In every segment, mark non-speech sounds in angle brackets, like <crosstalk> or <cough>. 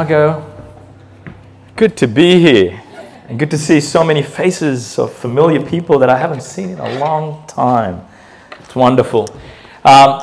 Margot. Good to be here. And good to see so many faces of familiar people that I haven't seen in a long time. It's wonderful. Um,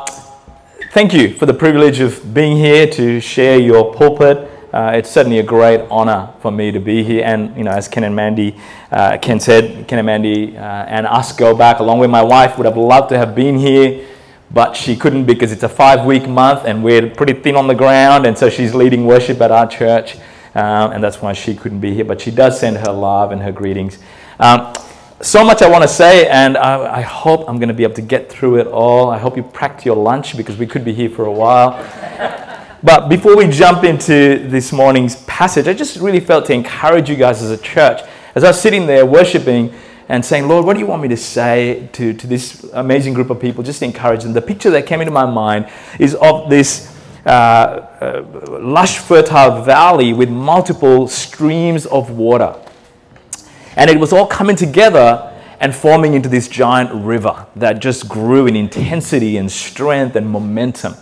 thank you for the privilege of being here to share your pulpit. Uh, it's certainly a great honor for me to be here. And, you know, as Ken and Mandy, uh, Ken said, Ken and Mandy uh, and us go back, along with my wife, would have loved to have been here, but she couldn't because it's a five week month and we're pretty thin on the ground. And so she's leading worship at our church. Um, and that's why she couldn't be here. But she does send her love and her greetings. Um, so much I want to say, and I, I hope I'm going to be able to get through it all. I hope you packed your lunch because we could be here for a while. But before we jump into this morning's passage, I just really felt to encourage you guys as a church. As I was sitting there worshiping and saying, Lord, what do you want me to say to, to this amazing group of people? Just to encourage them. The picture that came into my mind is of this uh, uh, lush, fertile valley with multiple streams of water. And it was all coming together and forming into this giant river that just grew in intensity and strength and momentum.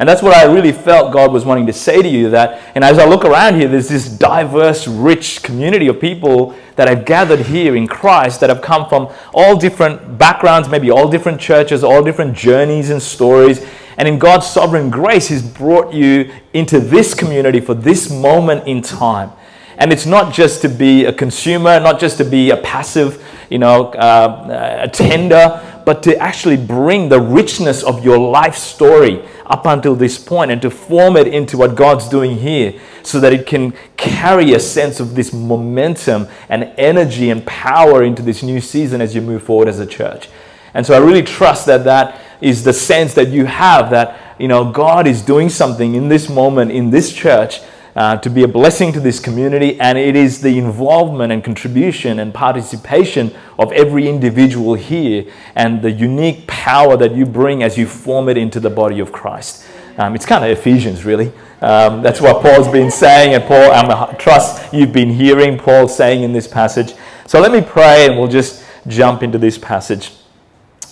And that's what I really felt God was wanting to say to you that, and as I look around here, there's this diverse, rich community of people that have gathered here in Christ that have come from all different backgrounds, maybe all different churches, all different journeys and stories. And in God's sovereign grace, He's brought you into this community for this moment in time. And it's not just to be a consumer, not just to be a passive, you know, uh, attender, but to actually bring the richness of your life story up until this point and to form it into what God's doing here so that it can carry a sense of this momentum and energy and power into this new season as you move forward as a church. And so I really trust that that is the sense that you have that, you know, God is doing something in this moment in this church uh, to be a blessing to this community, and it is the involvement and contribution and participation of every individual here and the unique power that you bring as you form it into the body of Christ. Um, it's kind of Ephesians, really. Um, that's what Paul's been saying, and Paul, I trust you've been hearing Paul saying in this passage. So let me pray, and we'll just jump into this passage.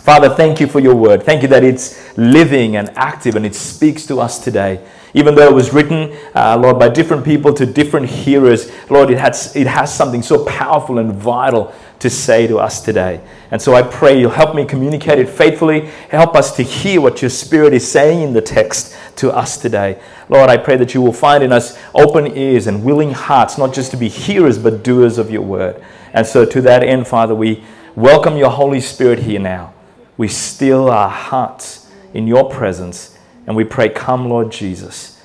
Father, thank you for your word. Thank you that it's living and active and it speaks to us today. Even though it was written, uh, Lord, by different people to different hearers, Lord, it has, it has something so powerful and vital to say to us today. And so I pray you'll help me communicate it faithfully. Help us to hear what your Spirit is saying in the text to us today. Lord, I pray that you will find in us open ears and willing hearts, not just to be hearers, but doers of your word. And so to that end, Father, we welcome your Holy Spirit here now we still our hearts in your presence and we pray, Come, Lord Jesus.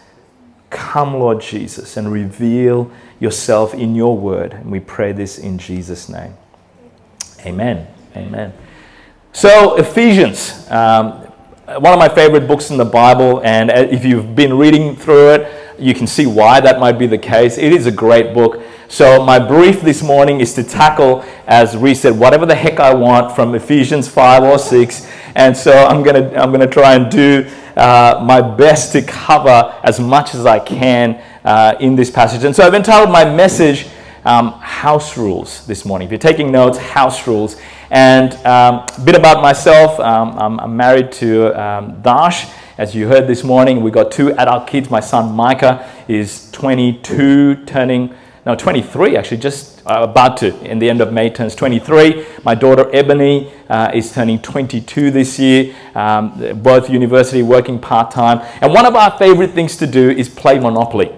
Come, Lord Jesus, and reveal yourself in your word. And we pray this in Jesus' name. Amen. Amen. So, Ephesians, um, one of my favorite books in the Bible, and if you've been reading through it, you can see why that might be the case. It is a great book. So, my brief this morning is to tackle, as Reese said, whatever the heck I want from Ephesians 5 or 6. And so, I'm going to I'm gonna try and do uh, my best to cover as much as I can uh, in this passage. And so, I've entitled my message um, House Rules this morning. If you're taking notes, House Rules. And um, a bit about myself um, I'm, married to um, Dash. As you heard this morning, we got two adult kids. My son Micah is 22, turning no, 23 actually, just uh, about to, in the end of May, turns 23. My daughter Ebony uh, is turning 22 this year, um, both university, working part time. And one of our favorite things to do is play Monopoly.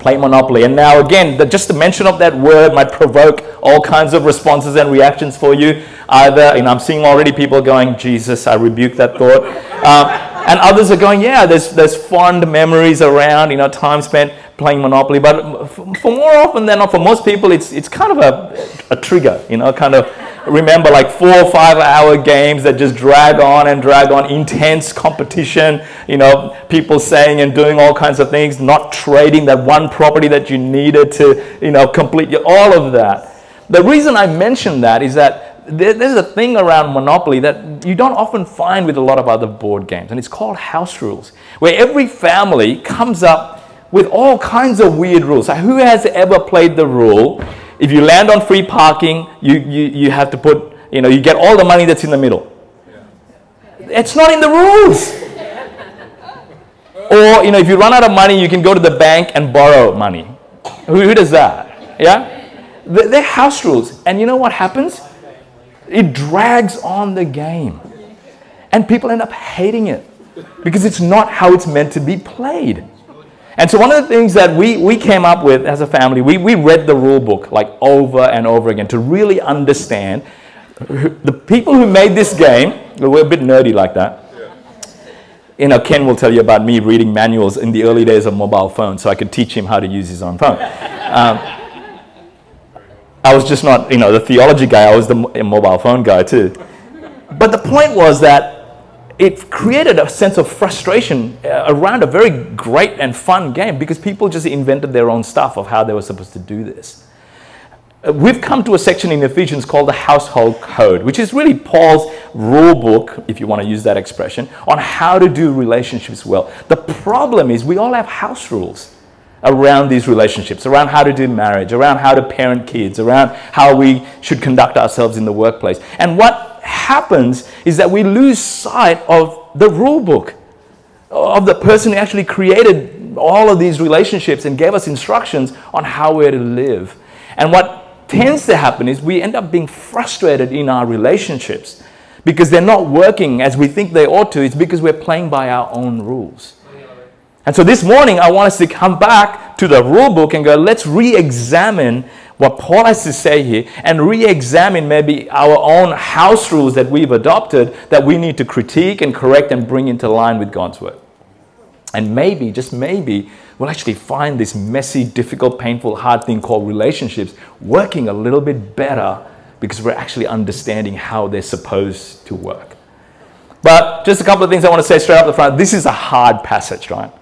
play Monopoly. And now, again, the, just the mention of that word might provoke all kinds of responses and reactions for you. Either, and I'm seeing already people going, Jesus, I rebuke that thought. Um, and others are going, yeah, there's, there's fond memories around, you know, time spent playing Monopoly. But for more often than not, for most people, it's, it's kind of a, a trigger, you know, kind of remember like four or five hour games that just drag on and drag on, intense competition, you know, people saying and doing all kinds of things, not trading that one property that you needed to, you know, complete your, all of that. The reason I mention that is that there's a thing around Monopoly that you don't often find with a lot of other board games, and it's called house rules, where every family comes up with all kinds of weird rules. So who has ever played the rule? If you land on free parking, you, you, you have to put, you know, you get all the money that's in the middle. It's not in the rules. or, you know, if you run out of money, you can go to the bank and borrow money. Who, who does that? Yeah? They're house rules. And you know what happens? It drags on the game. And people end up hating it because it's not how it's meant to be played. And so, one of the things that we, we came up with as a family, we, we read the rule book like over and over again to really understand the people who made this game. We're a bit nerdy like that. You know, Ken will tell you about me reading manuals in the early days of mobile phones so I could teach him how to use his own phone. Um, I was just not, you know, the theology guy, I was the mobile phone guy too. But the point was that it created a sense of frustration uh, around a very great and fun game because people just invented their own stuff of how they were supposed to do this. Uh, we've come to a section in Ephesians called the Household Code, which is really Paul's rule book, if you want to use that expression, on how to do relationships well. The problem is we all have house rules around these relationships, around how to do marriage, around how to parent kids, around how we should conduct ourselves in the workplace. And what happens is that we lose sight of the rule book, of the person who actually created all of these relationships and gave us instructions on how we're to live. And what tends to happen is we end up being frustrated in our relationships because they're not working as we think they ought to. It's because we're playing by our own rules. And so this morning, I want us to come back to the rule book and go, let's re examine what Paul has to say here and re examine maybe our own house rules that we've adopted that we need to critique and correct and bring into line with God's word. And maybe, just maybe, we'll actually find this messy, difficult, painful, hard thing called relationships working a little bit better because we're actually understanding how they're supposed to work. But just a couple of things I want to say straight up the front. This is a hard passage, right?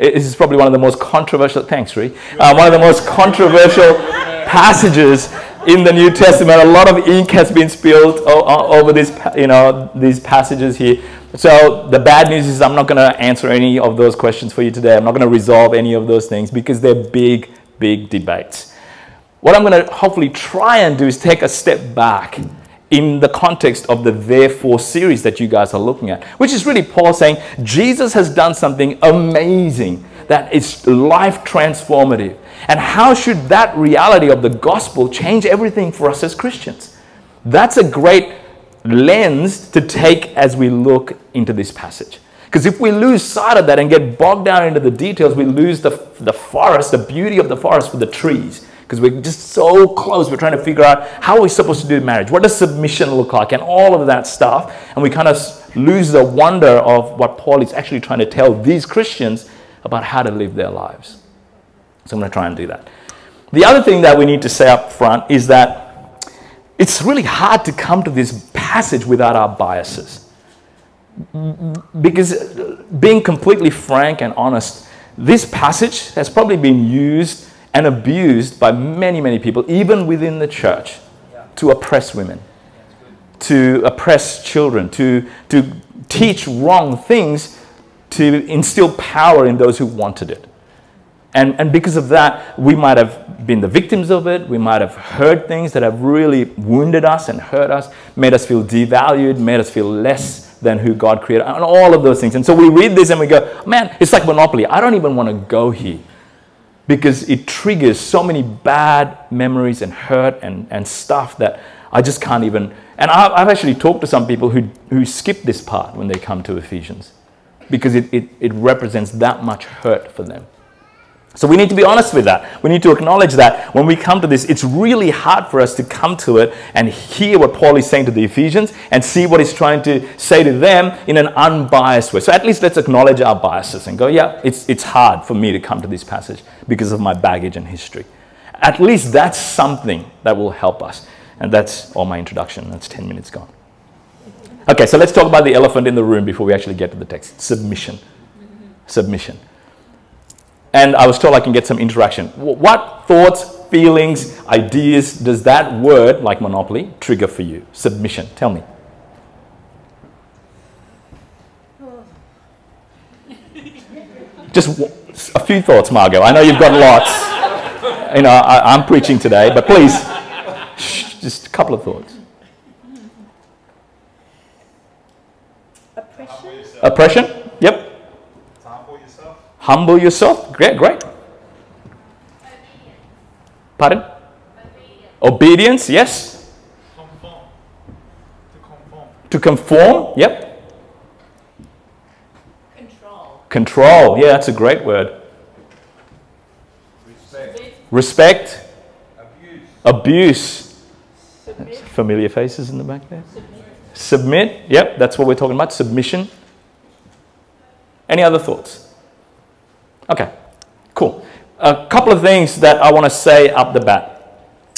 This is probably one of the most controversial, thanks, Ree, uh, one of the most controversial passages in the New Testament. A lot of ink has been spilled over these, you know, these passages here. So the bad news is I'm not going to answer any of those questions for you today. I'm not going to resolve any of those things because they're big, big debates. What I'm going to hopefully try and do is take a step back in the context of the Therefore series that you guys are looking at, which is really Paul saying Jesus has done something amazing that is life transformative. And how should that reality of the gospel change everything for us as Christians? That's a great lens to take as we look into this passage. Because if we lose sight of that and get bogged down into the details, we lose the, the forest, the beauty of the forest with the trees because we're just so close. We're trying to figure out how are we supposed to do marriage? What does submission look like? And all of that stuff. And we kind of lose the wonder of what Paul is actually trying to tell these Christians about how to live their lives. So I'm going to try and do that. The other thing that we need to say up front is that it's really hard to come to this passage without our biases. Because uh, being completely frank and honest, this passage has probably been used and abused by many, many people, even within the church, to oppress women, to oppress children, to, to teach wrong things, to instill power in those who wanted it. And, and because of that, we might have been the victims of it. We might have heard things that have really wounded us and hurt us, made us feel devalued, made us feel less than who God created, and all of those things. And so we read this and we go, man, it's like Monopoly. I don't even want to go here because it triggers so many bad memories and hurt and, and stuff that I just can't even. And I've, I've actually talked to some people who, who skip this part when they come to Ephesians because it, it, it represents that much hurt for them. So we need to be honest with that. We need to acknowledge that when we come to this, it's really hard for us to come to it and hear what Paul is saying to the Ephesians and see what he's trying to say to them in an unbiased way. So at least let's acknowledge our biases and go, yeah, it's, it's hard for me to come to this passage because of my baggage and history. At least that's something that will help us. And that's all my introduction. That's 10 minutes gone. Okay, so let's talk about the elephant in the room before we actually get to the text submission. Submission and I was told I can get some interaction. What thoughts, feelings, ideas does that word, like monopoly, trigger for you? Submission. Tell me. <laughs> Just A few thoughts, Margot. I know you've got lots. You know, I, I'm preaching today, but please, shh, just a couple of thoughts. Oppression? Oppression? Yep. Humble yourself. Great, great. Pardon? Obedience, yes. Conform. To conform. To conform, yep. Control. Control, yeah, that's a great word. Respect. Respect, Abuse. abuse. Submit. Familiar faces in the back there. Submit. Submit, yep, that's what we're talking about. Submission. Any other thoughts? Okay, cool. A couple of things that I want to say up the bat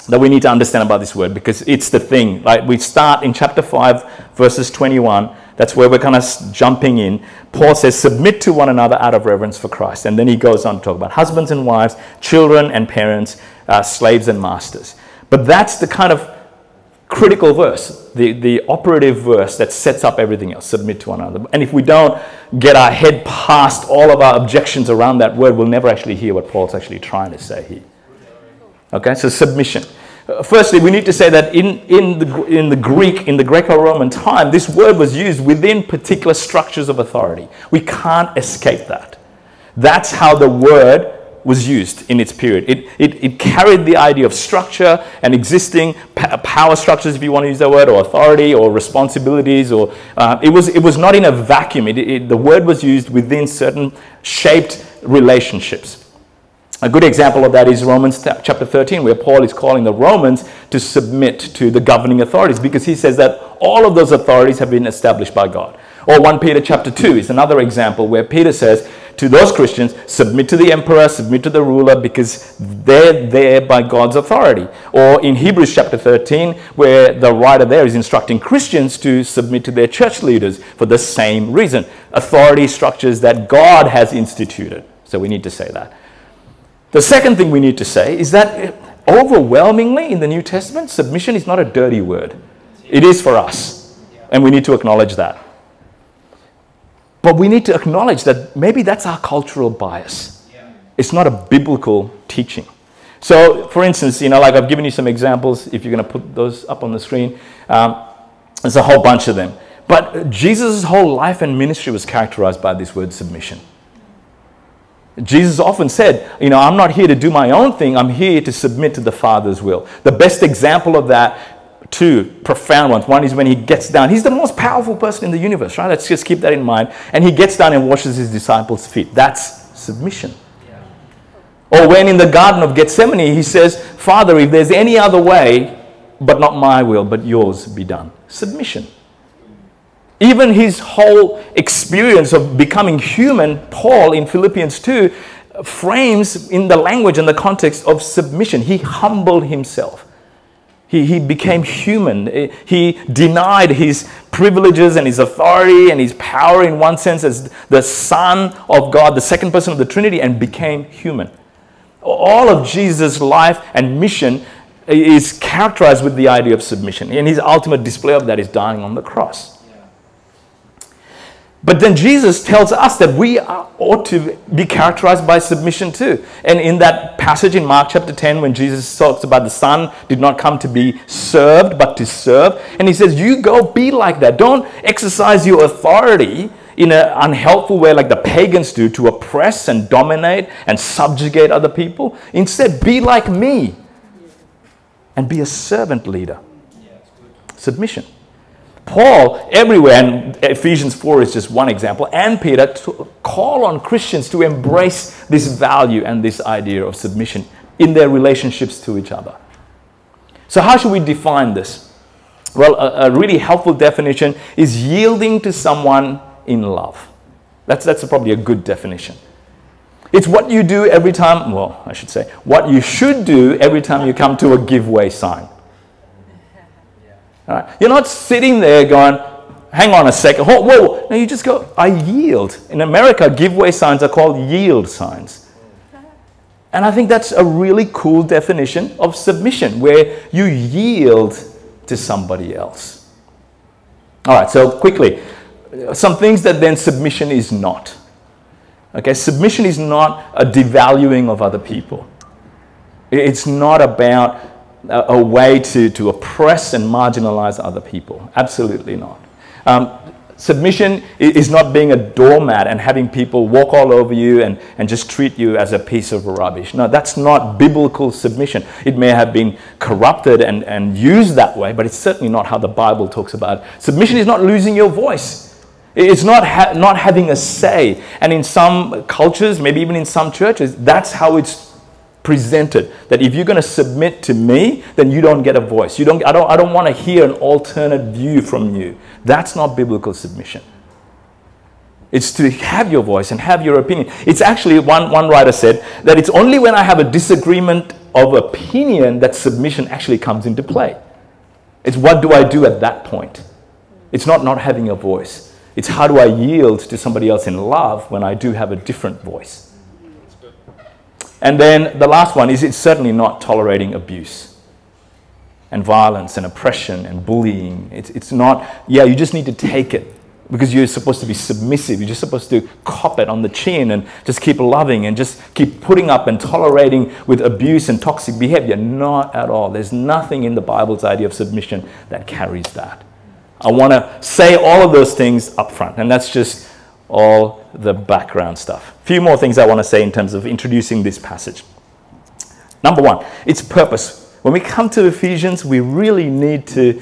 that we need to understand about this word because it's the thing. Like we start in chapter 5, verses 21. That's where we're kind of jumping in. Paul says, Submit to one another out of reverence for Christ. And then he goes on to talk about husbands and wives, children and parents, uh, slaves and masters. But that's the kind of critical verse, the, the operative verse that sets up everything else. Submit to one another. And if we don't get our head past all of our objections around that word, we'll never actually hear what Paul's actually trying to say here. Okay, so submission. Uh, Firstly, we need to say that in, in, the, in the Greek, in the Greco Roman time, this word was used within particular structures of authority. We can't escape that. That's how the word was used in its period. It, it, it carried the idea of structure and existing power structures, if you want to use that word, or authority or responsibilities. Or uh, it, was, it was not in a vacuum. It, it, the word was used within certain shaped relationships. A good example of that is Romans chapter 13, where Paul is calling the Romans to submit to the governing authorities because he says that all of those authorities have been established by God. Or 1 Peter chapter 2 is another example where Peter says to those Christians, submit to the emperor, submit to the ruler because they're there by God's authority. Or in Hebrews chapter 13, where the writer there is instructing Christians to submit to their church leaders for the same reason authority structures that God has instituted. So we need to say that. The second thing we need to say is that overwhelmingly in the New Testament, submission is not a dirty word. It is for us. And we need to acknowledge that. But we need to acknowledge that maybe that's our cultural bias. It's not a biblical teaching. So, for instance, you know, like I've given you some examples. If you're going to put those up on the screen, um, there's a whole bunch of them. But Jesus' whole life and ministry was characterized by this word submission. Jesus often said, You know, I'm not here to do my own thing, I'm here to submit to the Father's will. The best example of that, two profound ones. One is when he gets down. He's the most powerful person in the universe, right? Let's just keep that in mind. And he gets down and washes his disciples' feet. That's submission. Or when in the Garden of Gethsemane, he says, Father, if there's any other way, but not my will, but yours be done. Submission. Even his whole experience of becoming human, Paul in Philippians 2 frames in the language and the context of submission. He humbled himself. He, he became human. He denied his privileges and his authority and his power in one sense as the Son of God, the second person of the Trinity, and became human. All of Jesus' life and mission is characterized with the idea of submission. And his ultimate display of that is dying on the cross. But then Jesus tells us that we are, ought to be characterized by submission too. And in that passage in Mark chapter 10, when Jesus talks about the Son did not come to be served, but to serve, and he says, You go be like that. Don't exercise your authority in an unhelpful way like the pagans do to oppress and dominate and subjugate other people. Instead, be like me and be a servant leader. Submission. Paul, everywhere, and Ephesians 4 is just one example, and Peter call on Christians to embrace this value and this idea of submission in their relationships to each other. So, how should we define this? Well, a, a really helpful definition is yielding to someone in love. That's, that's probably a good definition. It's what you do every time, well, I should say, what you should do every time you come to a giveaway sign. Right? You're not sitting there going, hang on a second, whoa, whoa. No, you just go, I yield. In America, giveaway signs are called yield signs. And I think that's a really cool definition of submission, where you yield to somebody else. All right, so quickly, some things that then submission is not. Okay, submission is not a devaluing of other people. It's not about a, a way to, to oppress and marginalize other people. Absolutely not. Um, submission is not being a doormat and having people walk all over you and, and just treat you as a piece of rubbish. No, that's not biblical submission. It may have been corrupted and, and used that way, but it's certainly not how the Bible talks about it. Submission is not losing your voice. It's not, ha- not having a say. And in some cultures, maybe even in some churches, that's how it's presented. That if you're going to submit to me, then you don't get a voice. You don't, I don't, I don't want to hear an alternate view from you. That's not biblical submission. It's to have your voice and have your opinion. It's actually, one, one writer said, that it's only when I have a disagreement of opinion that submission actually comes into play. It's what do I do at that point? It's not not having a voice. It's how do I yield to somebody else in love when I do have a different voice. And then the last one is it's certainly not tolerating abuse and violence and oppression and bullying. It's, it's not, yeah, you just need to take it because you're supposed to be submissive. You're just supposed to cop it on the chin and just keep loving and just keep putting up and tolerating with abuse and toxic behavior. Not at all. There's nothing in the Bible's idea of submission that carries that. I want to say all of those things up front, and that's just all the background stuff. A few more things I want to say in terms of introducing this passage. Number one, its purpose. When we come to Ephesians, we really need to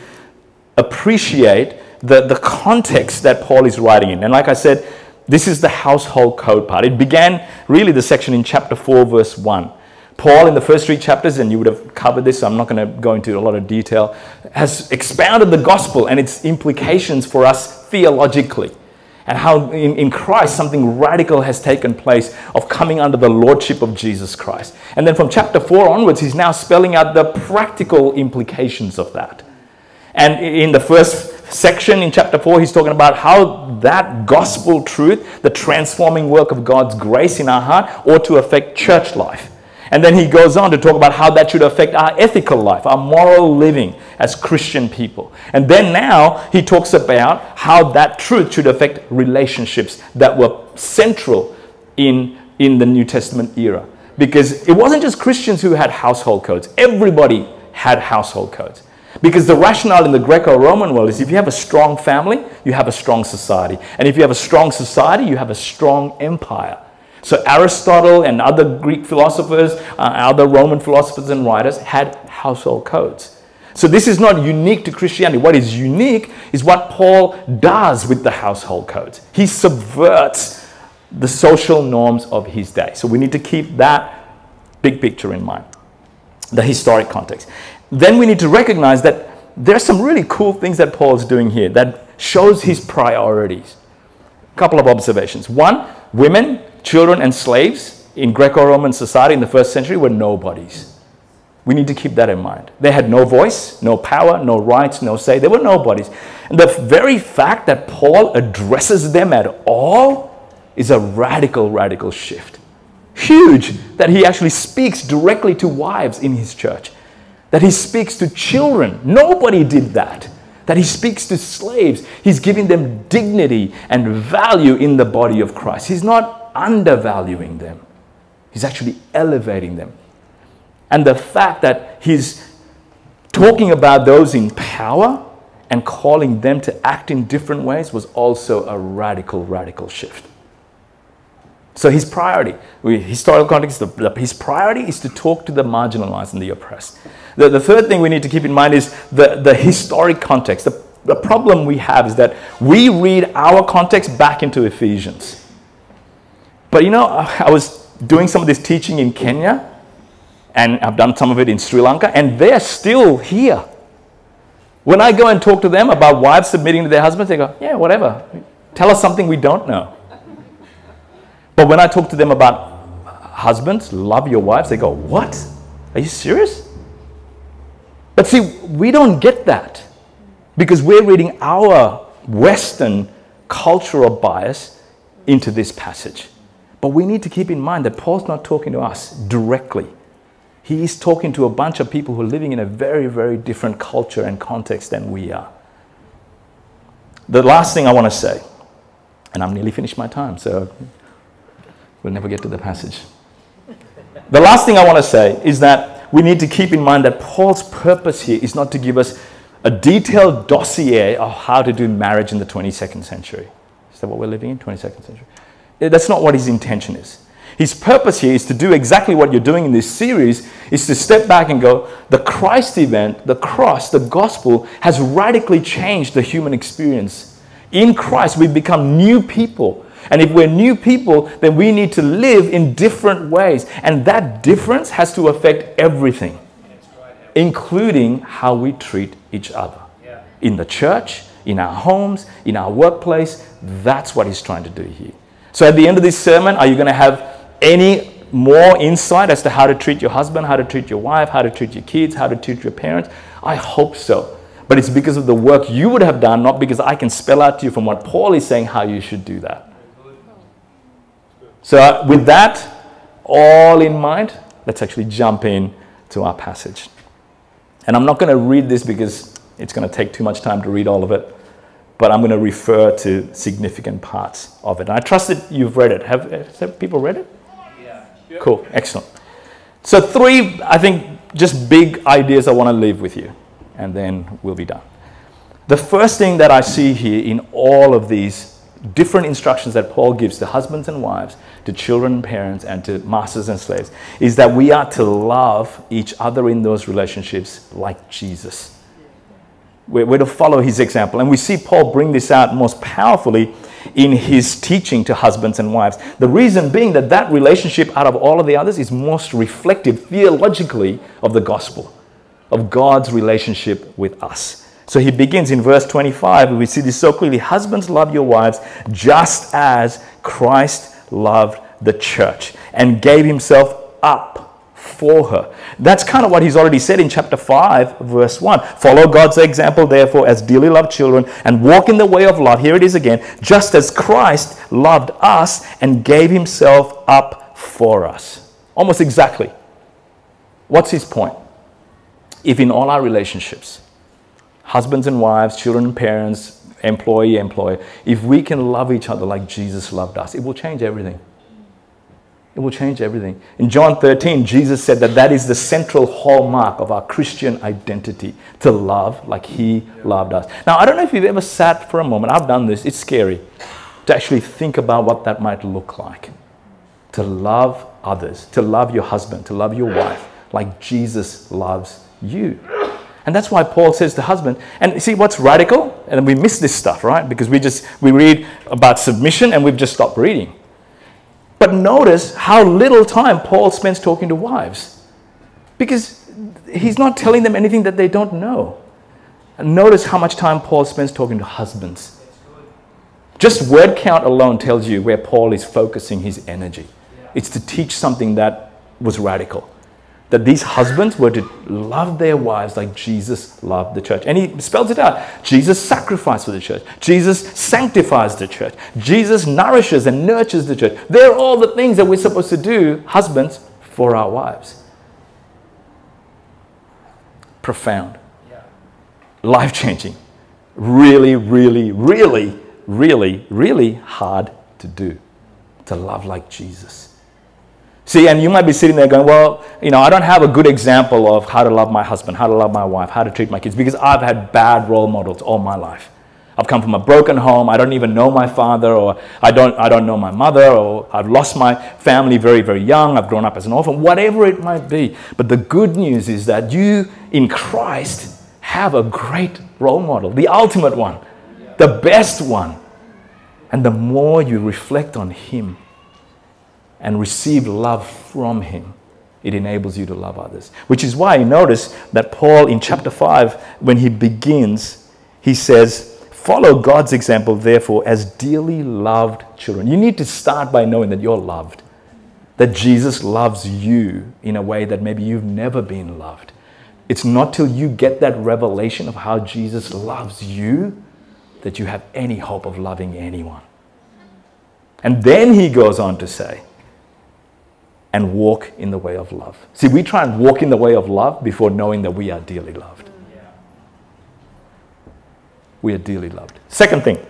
appreciate the, the context that Paul is writing in. And like I said, this is the household code part. It began really the section in chapter 4, verse 1. Paul, in the first three chapters, and you would have covered this, so I'm not going to go into a lot of detail, has expounded the gospel and its implications for us theologically. And how in, in Christ something radical has taken place of coming under the lordship of Jesus Christ. And then from chapter 4 onwards, he's now spelling out the practical implications of that. And in the first section in chapter 4, he's talking about how that gospel truth, the transforming work of God's grace in our heart, ought to affect church life. And then he goes on to talk about how that should affect our ethical life, our moral living as Christian people. And then now he talks about how that truth should affect relationships that were central in, in the New Testament era. Because it wasn't just Christians who had household codes, everybody had household codes. Because the rationale in the Greco Roman world is if you have a strong family, you have a strong society. And if you have a strong society, you have a strong empire. So Aristotle and other Greek philosophers, uh, other Roman philosophers and writers had household codes. So this is not unique to Christianity. What is unique is what Paul does with the household codes. He subverts the social norms of his day. So we need to keep that big picture in mind, the historic context. Then we need to recognize that there are some really cool things that Paul's doing here that shows his priorities. A couple of observations. One, women, children, and slaves in Greco Roman society in the first century were nobodies. We need to keep that in mind. They had no voice, no power, no rights, no say. They were nobodies. And the very fact that Paul addresses them at all is a radical, radical shift. Huge that he actually speaks directly to wives in his church, that he speaks to children. Nobody did that. That he speaks to slaves. He's giving them dignity and value in the body of Christ. He's not undervaluing them, he's actually elevating them. And the fact that he's talking about those in power and calling them to act in different ways was also a radical, radical shift. So his priority, historical context, his priority is to talk to the marginalized and the oppressed. The, the third thing we need to keep in mind is the, the historic context. The, the problem we have is that we read our context back into Ephesians. But you know, I was doing some of this teaching in Kenya, and I've done some of it in Sri Lanka, and they're still here. When I go and talk to them about wives submitting to their husbands, they go, Yeah, whatever. Tell us something we don't know. But when I talk to them about husbands, love your wives, they go, What? Are you serious? But see, we don't get that because we're reading our Western cultural bias into this passage. But we need to keep in mind that Paul's not talking to us directly. He is talking to a bunch of people who are living in a very, very different culture and context than we are. The last thing I want to say, and I'm nearly finished my time, so We'll never get to the passage. The last thing I want to say is that we need to keep in mind that Paul's purpose here is not to give us a detailed dossier of how to do marriage in the 22nd century. Is that what we're living in? 22nd century? Eh, That's not what his intention is. His purpose here is to do exactly what you're doing in this series is to step back and go, the Christ event, the cross, the gospel has radically changed the human experience. In Christ, we've become new people. And if we're new people, then we need to live in different ways. And that difference has to affect everything, including how we treat each other. In the church, in our homes, in our workplace, that's what he's trying to do here. So at the end of this sermon, are you going to have any more insight as to how to treat your husband, how to treat your wife, how to treat your kids, how to treat your parents? I hope so. But it's because of the work you would have done, not because I can spell out to you from what Paul is saying how you should do that. So, uh, with that all in mind, let's actually jump in to our passage. And I'm not going to read this because it's going to take too much time to read all of it, but I'm going to refer to significant parts of it. And I trust that you've read it. Have, have people read it? Yeah. Cool, excellent. So, three, I think, just big ideas I want to leave with you, and then we'll be done. The first thing that I see here in all of these different instructions that Paul gives to husbands and wives, to children and parents, and to masters and slaves is that we are to love each other in those relationships like Jesus. We're, to follow his example. And we see Paul bring this out most powerfully in his teaching to husbands and wives. The reason being that that relationship, out of all of the others, is most reflective theologically of the gospel, of God's relationship with us. So he begins in verse 25. We see this so clearly. Husbands, love your wives just as Christ loved the church and gave himself up for her. That's kind of what he's already said in chapter 5, verse 1. Follow God's example, therefore, as dearly loved children, and walk in the way of love. Here it is again. Just as Christ loved us and gave himself up for us. Almost exactly. What's his point? If in all our relationships, husbands and wives, children and parents, employee, employer, if we can love each other like Jesus loved us, it will change everything. It will change everything. In John 13, Jesus said that that is the central hallmark of our Christian identity to love like He loved us. Now, I don't know if you've ever sat for a moment, I've done this, it's scary to actually think about what that might look like. To love others, to love your husband, to love your wife like Jesus loves you. And that's why Paul says to husband, and see what's radical? And we miss this stuff, right? Because we just we read about submission and we've just stopped reading. But notice how little time Paul spends talking to wives. Because he's not telling them anything that they don't know. And notice how much time Paul spends talking to husbands. Just word count alone tells you where Paul is focusing his energy. It's to teach something that was radical. That these husbands were to love their wives like Jesus loved the church. And he spells it out. Jesus sacrificed for the church. Jesus sanctifies the church. Jesus nourishes and nurtures the church. They're all the things that we're supposed to do, husbands, for our wives. Profound. Life changing. Really, really, really, really, really hard to do. To love like Jesus. See, and you might be sitting there going, well, you know, I don't have a good example of how to love my husband, how to love my wife, how to treat my kids, because I've had bad role models all my life. I've come from a broken home. I don't even know my father, or I don't, I don't know my mother, or I've lost my family very, very young. I've grown up as an orphan, whatever it might be. But the good news is that you in Christ have a great role model, the ultimate one, the best one. And the more you reflect on Him, and receive love from Him, it enables you to love others. Which is why you notice that Paul in chapter 5, when he begins, he says, Follow God's example, therefore, as dearly loved children. You need to start by knowing that you're loved, that Jesus loves you in a way that maybe you've never been loved. It's not till you get that revelation of how Jesus loves you that you have any hope of loving anyone. And then he goes on to say, and walk in the way of love. See, we try and walk in the way of love before knowing that we are dearly loved. We are dearly loved. Second thing,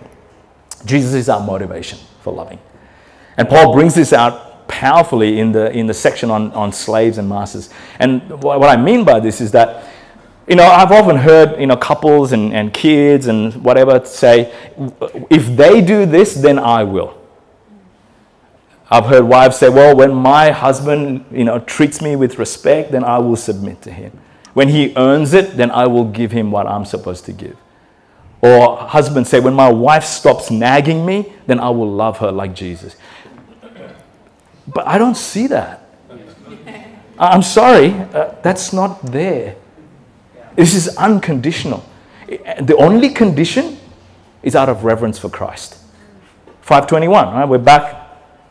Jesus is our motivation for loving. And Paul brings this out powerfully in the, in the section on, on slaves and masters. And what, I mean by this is that, you know, I've often heard, you know, couples and, and kids and whatever say, if they do this, then I will. I've heard wives say, well, when my husband, you know, treats me with respect, then I will submit to him. When he earns it, then I will give him what I'm supposed to give. Or husbands say, when my wife stops nagging me, then I will love her like Jesus. But I don't see that. I'm sorry, uh, that's not there. This is unconditional. The only condition is out of reverence for Christ. 521, right? We're back.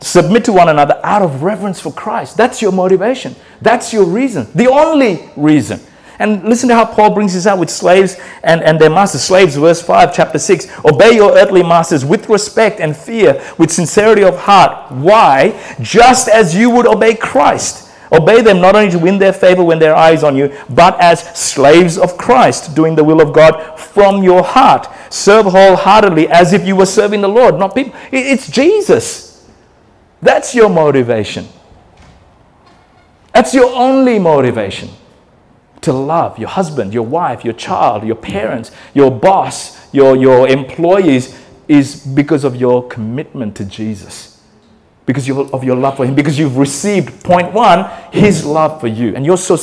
Submit to one another out of reverence for Christ. That's your motivation. That's your reason. The only reason. And listen to how Paul brings this out with slaves and, and their masters. Slaves, verse 5, chapter 6. Obey your earthly masters with respect and fear, with sincerity of heart. Why? Just as you would obey Christ. Obey them not only to win their favor when their eyes on you, but as slaves of Christ, doing the will of God from your heart. Serve wholeheartedly as if you were serving the Lord, not people. It's Jesus. That's your motivation. That's your only motivation to love your husband, your wife, your child, your parents, your boss, your, your employees is because of your commitment to Jesus, because of your love for Him, because you've received, point one, His love for you. And you're so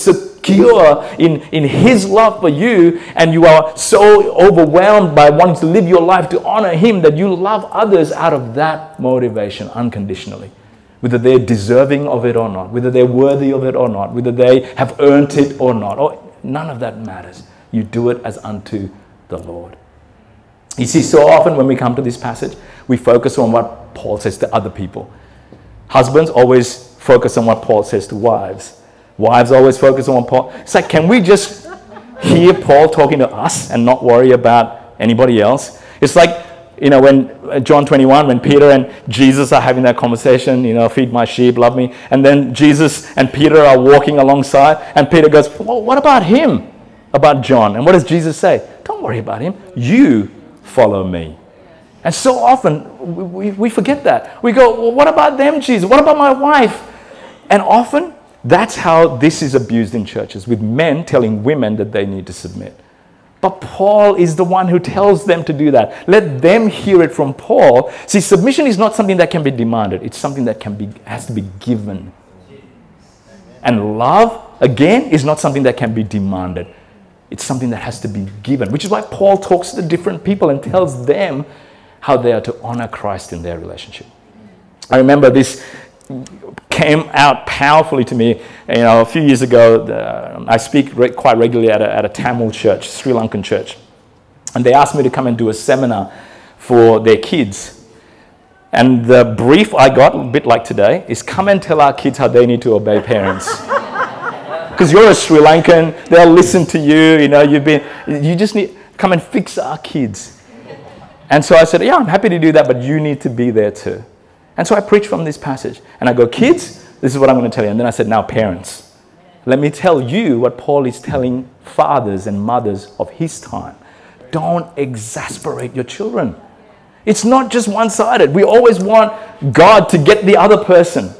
secure in, in His love for you, and you are so overwhelmed by wanting to live your life to honor Him that you love others out of that motivation unconditionally whether they're deserving of it or not, whether they're worthy of it or not, whether they have earned it or not. Or, none of that matters. You do it as unto the Lord. You see, so often when we come to this passage, we focus on what Paul says to other people. Husbands always focus on what Paul says to wives. Wives always focus on Paul. It's like, can we just hear Paul talking to us and not worry about anybody else? It's like you know, when uh, John 21, when Peter and Jesus are having that conversation, you know, feed my sheep, love me. And then Jesus and Peter are walking alongside, and Peter goes, Well, what about him? About John. And what does Jesus say? Don't worry about him. You follow me. And so often we, we, we forget that. We go, Well, what about them, Jesus? What about my wife? And often that's how this is abused in churches, with men telling women that they need to submit. But Paul is the one who tells them to do that. Let them hear it from Paul. See, submission is not something that can be demanded, it's something that can be, has to be given. And love, again, is not something that can be demanded. It's something that has to be given, which is why Paul talks to the different people and tells them how they are to honor Christ in their relationship. I remember this came out powerfully to me. You know, a few years ago, uh, I speak re- quite regularly at a, at a Tamil church, Sri Lankan church, and they asked me to come and do a seminar for their kids. And the brief I got, a bit like today, is come and tell our kids how they need to obey parents. <laughs> Because you're a Sri Lankan, they'll listen to you. You know, you've been, you just need come and fix our kids. And so I said, yeah, I'm happy to do that, but you need to be there too. And so I preach from this passage. And I go, kids, this is what I'm going to tell you. And then I said, now, parents, let me tell you what Paul is telling fathers and mothers of his time. Don't exasperate your children. It's not just one sided. We always want God to get the other person.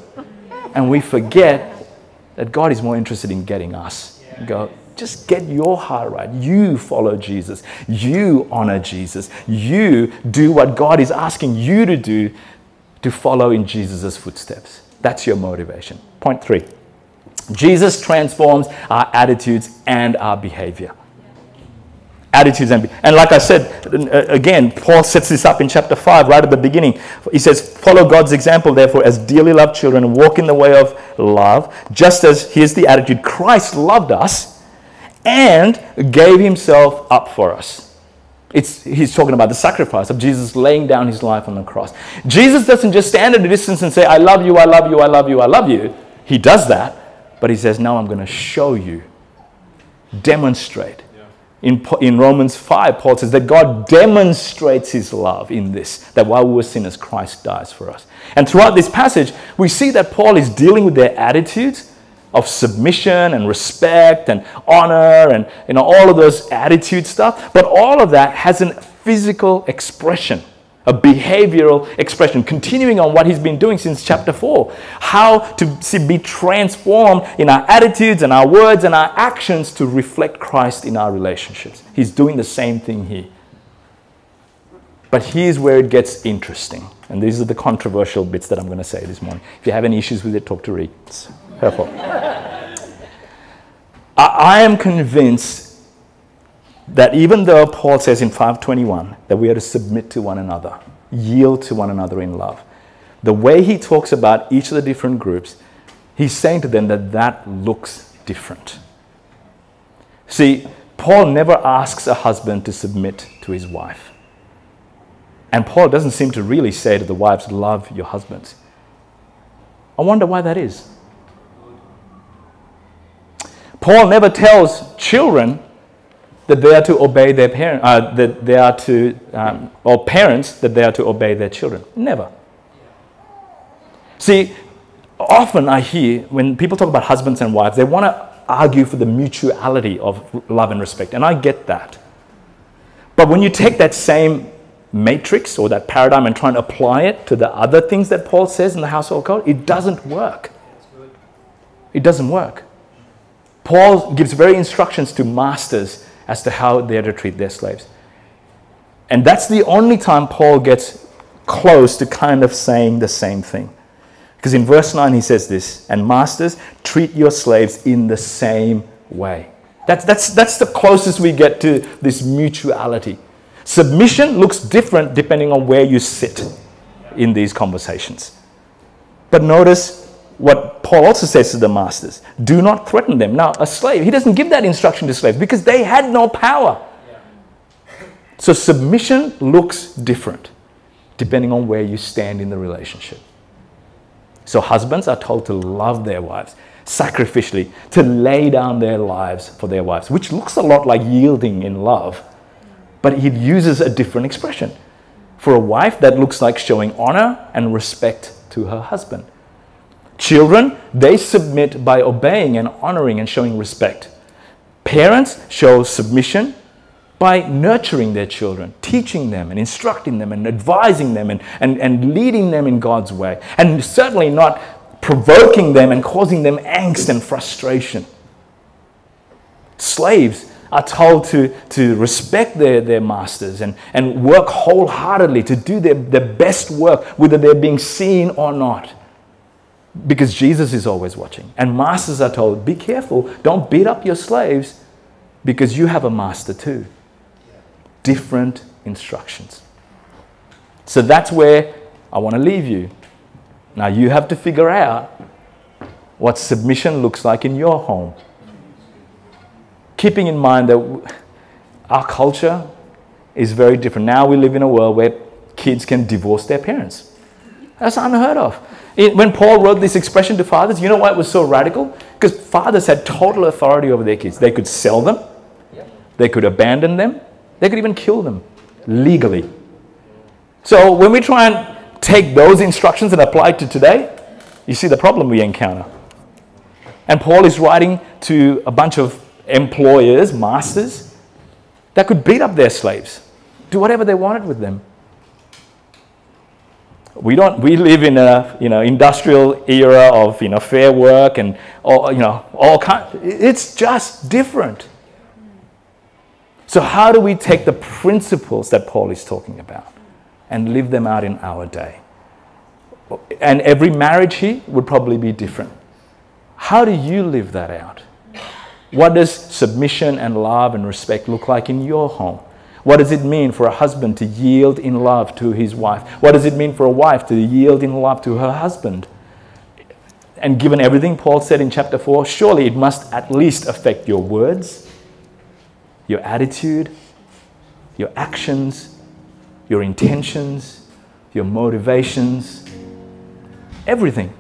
And we forget that God is more interested in getting us. Go, just get your heart right. You follow Jesus. You honor Jesus. You do what God is asking you to do to follow in Jesus' footsteps. That's your motivation. Point three Jesus transforms our attitudes and our behavior. Attitudes and, and like I said, uh, again, Paul sets this up in chapter 5, right at the beginning. He says, Follow God's example, therefore, as dearly loved children, walk in the way of love, just as, here's the attitude, Christ loved us and gave himself up for us. It's, he's talking about the sacrifice of Jesus laying down his life on the cross. Jesus doesn't just stand at a distance and say, I love you, I love you, I love you, I love you. He does that, but he says, Now I'm going to show you, demonstrate. In, in Romans 5, Paul says that God demonstrates his love in this, that while we were sinners, Christ dies for us. And throughout this passage, we see that Paul is dealing with their attitudes of submission and respect and honor and you know all of those attitude stuff but all of that has a physical expression a behavioral expression, continuing on what he's been doing since chapter 4. How to be transformed in our attitudes and our words and our actions to reflect Christ in our relationships. He's doing the same thing here. But here's where it gets interesting. And these are the controversial bits that I'm going to say this morning. If you have any issues with it, talk to Reed. I, I am convinced that even though Paul says in 521 that we are to submit to one another, yield to one another in love, the way he talks about each of the different groups, he's saying to them that that looks different. See, Paul never asks a husband to submit to his wife. And Paul doesn't seem to really say to the wives, Love your husbands. I wonder why that is. Paul never tells children that they are to obey their parents, uh, that they are to, um, or parents that they are to obey their children. Never. See, often I hear when people talk about husbands and wives, they want to argue for the mutuality of love and respect, and I get that. But when you take that same matrix or that paradigm and try and apply it to the other things that Paul says in the household code, it doesn't work. It doesn't work. Paul gives very instructions to masters as to how they're to treat their slaves. And that's the only time Paul gets close to kind of saying the same thing. Because in verse 9 he says this, and masters, treat your slaves in the same way. That's, that's, that's the closest we get to this mutuality. Submission looks different depending on where you sit in these conversations. But notice what Paul also says to the masters do not threaten them. Now, a slave, he doesn't give that instruction to slaves because they had no power. So, submission looks different depending on where you stand in the relationship. So, husbands are told to love their wives sacrificially, to lay down their lives for their wives, which looks a lot like yielding in love but he uses a different expression. For a wife, that looks like showing honor and respect to her husband. Children, they submit by obeying and honoring and showing respect. Parents show submission by nurturing their children, teaching them and instructing them and advising them and, and, and leading them in God's way. And certainly not provoking them and causing them angst and frustration. Slaves, are told to, to respect their, their masters and, and work wholeheartedly to do their, their best work, whether they're being seen or not. Because Jesus is always watching. And masters are told, be careful, don't beat up your slaves because you have a master too. Different instructions. So that's where I want to leave you. Now you have to figure out what submission looks like in your home keeping in mind that our culture is very different. Now we live in a world where kids can divorce their parents. That's unheard of. When Paul wrote this expression to fathers, you know why it was so radical? Because fathers had total authority over their kids. They could sell them, they could abandon them, they could even kill them legally. So when we try and take those instructions and apply it to today, you see the problem we encounter. And Paul is writing to a bunch of employers, masters, that could beat up their slaves, do whatever they wanted with them. We don't. We live in a you know industrial era of you know fair work and all you know all kind. It's just different. So how do we take the principles that Paul is talking about and live them out in our day? And every marriage here would probably be different. How do you live that out? What does submission and love and respect look like in your home? What does it mean for a husband to yield in love to his wife? What does it mean for a wife to yield in love to her husband? And given everything Paul said in chapter 4, surely it must at least affect your words, your attitude, your actions, your intentions, your motivations, everything.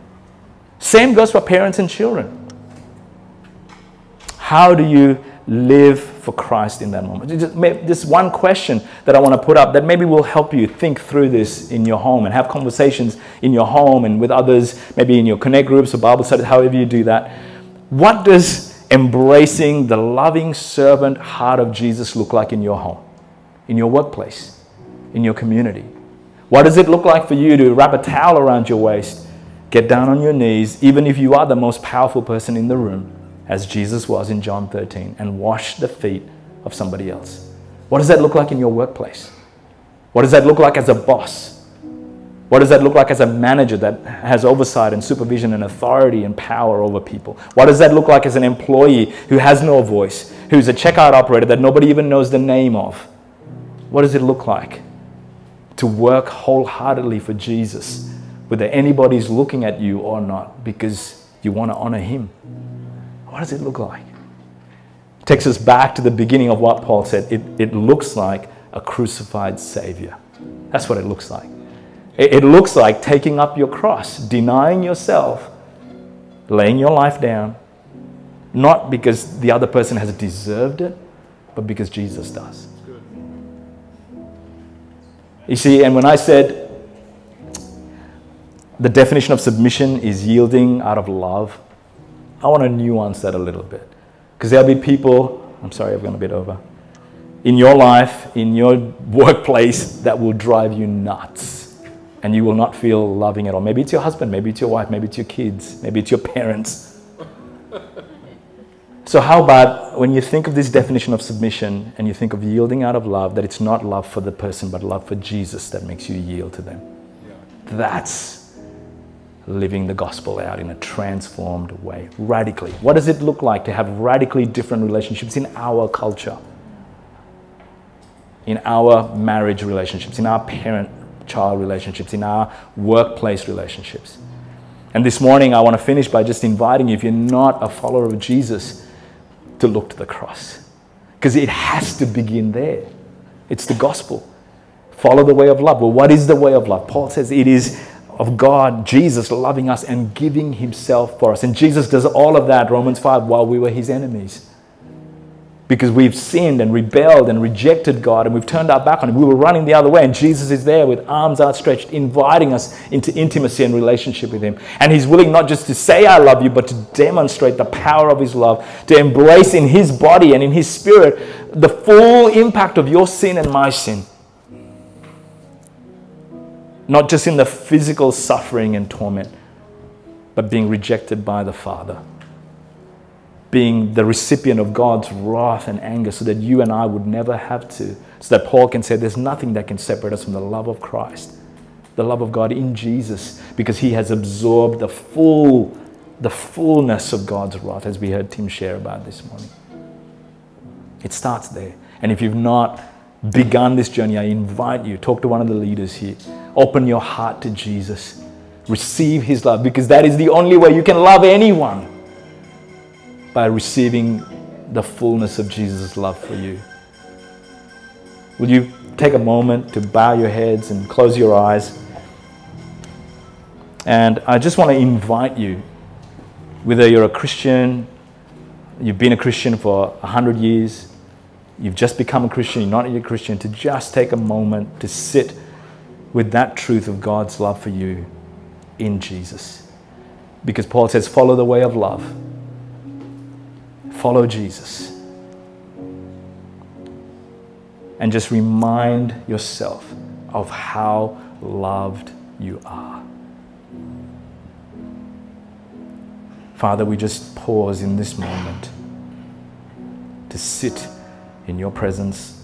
Same goes for parents and children. How do you live for Christ in that moment? Just this one question that I want to put up that maybe will help you think through this in your home and have conversations in your home and with others, maybe in your connect groups or Bible studies, however you do that. What does embracing the loving servant heart of Jesus look like in your home, in your workplace, in your community? What does it look like for you to wrap a towel around your waist, get down on your knees, even if you are the most powerful person in the room, as Jesus was in John 13, and wash the feet of somebody else? What does that look like in your workplace? What does that look like as a boss? What does that look like as a manager that has oversight and supervision and authority and power over people? What does that look like as an employee who has no voice, who's a checkout operator that nobody even knows the name of? What does it look like to work wholeheartedly for Jesus, whether anybody's looking at you or not, because you want to honor Him? What does it look like? Takes us back to the beginning of what Paul said. It, it looks like a crucified Savior. That's what it looks like. It, it looks like taking up your cross, denying yourself, laying your life down, not because the other person has deserved it, but because Jesus does. You see, and when I said the definition of submission is yielding out of love, I want to nuance that a little bit. Because there'll be people, I'm sorry, I've gone a bit over, in your life, in your <laughs> workplace, that will drive you nuts. And you will not feel loving at all. Maybe it's your husband, maybe it's your wife, maybe it's your kids, maybe it's your parents. <laughs> So, how about when you think of this definition of submission and you think of yielding out of love, that it's not love for the person, but love for Jesus that makes you yield to them? That's living the gospel out in a transformed way, radically. What does it look like to have radically different relationships in our culture, in our marriage relationships, in our parent child relationships, in our workplace relationships? And this morning, I want to finish by just inviting you, if you're not a follower of Jesus, to look to the cross. Because it has to begin there. It's the gospel. Follow the way of love. Well, what is the way of love? Paul says it is of God, Jesus loving us and giving himself for us. And Jesus does all of that, Romans 5, while we were his enemies. Because we've sinned and rebelled and rejected God and we've turned our back on him. We were running the other way, and Jesus is there with arms outstretched, inviting us into intimacy and relationship with him. And he's willing not just to say, I love you, but to demonstrate the power of his love, to embrace in his body and in his spirit the full impact of your sin and my sin. Not just in the physical suffering and torment, but being rejected by the Father. Being the recipient of God's wrath and anger so that you and I would never have to. So that Paul can say there's nothing that can separate us from the love of Christ, the love of God in Jesus, because he has absorbed the full, the fullness of God's wrath, as we heard Tim share about this morning. It starts there. And if you've not begun this journey, I invite you, talk to one of the leaders here. Open your heart to Jesus. Receive his love because that is the only way you can love anyone by receiving the fullness of Jesus' love for you. Will you take a moment to bow your heads and close your eyes? And I just want to invite you, whether you're a Christian, you've been a Christian for 100 years, you've just become a Christian, you're not yet a Christian, to just take a moment to sit with that truth of God's love for you in Jesus. Because Paul says, follow the way of love, follow Jesus. And just remind yourself of how loved you are. Father, we just pause in this moment to sit in your presence,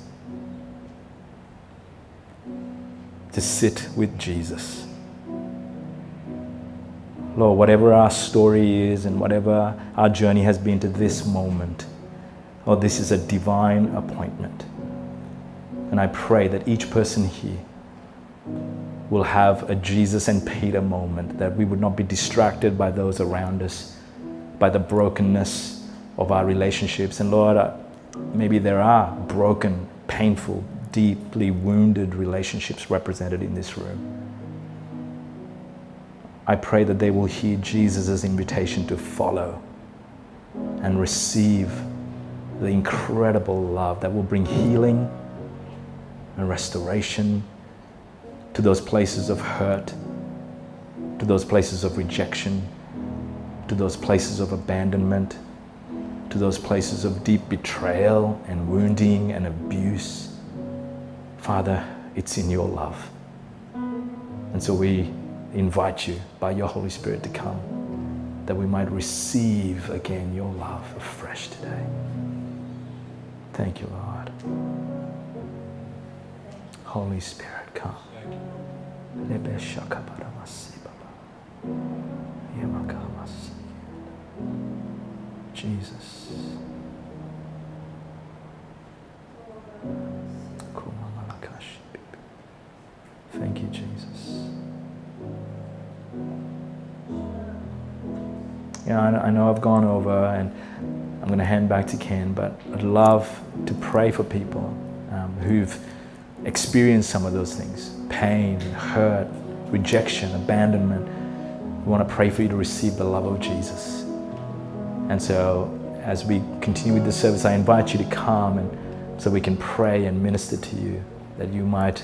to sit with Jesus. Lord, whatever our story is and whatever our journey has been to this moment, Lord, this is a divine appointment. And I pray that each person here will have a Jesus and Peter moment, that we would not be distracted by those around us, by the brokenness of our relationships. And Lord, maybe there are broken, painful, deeply wounded relationships represented in this room. I pray that they will hear Jesus' invitation to follow and receive the incredible love that will bring healing and restoration to those places of hurt, to those places of rejection, to those places of abandonment to those places of deep betrayal and wounding and abuse. Father, it's in your love. And so we invite you by your Holy Spirit to come, that we might receive again your love afresh today. Thank you, Lord. Holy Spirit, come. Jesus. Thank you, Jesus. Yeah, I know, I know I've gone over and I'm going to hand back to Ken, but I'd love to pray for people um, who've experienced some of those things pain, hurt, rejection, abandonment. We want to pray for you to receive the love of Jesus. And so, as we continue with the service, I invite you to come and so we can pray and minister to you that you might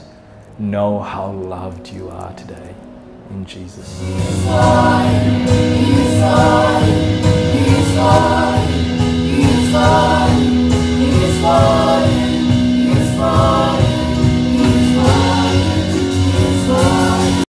know how loved you are today. In Jesus. He's he's fine, he's fine.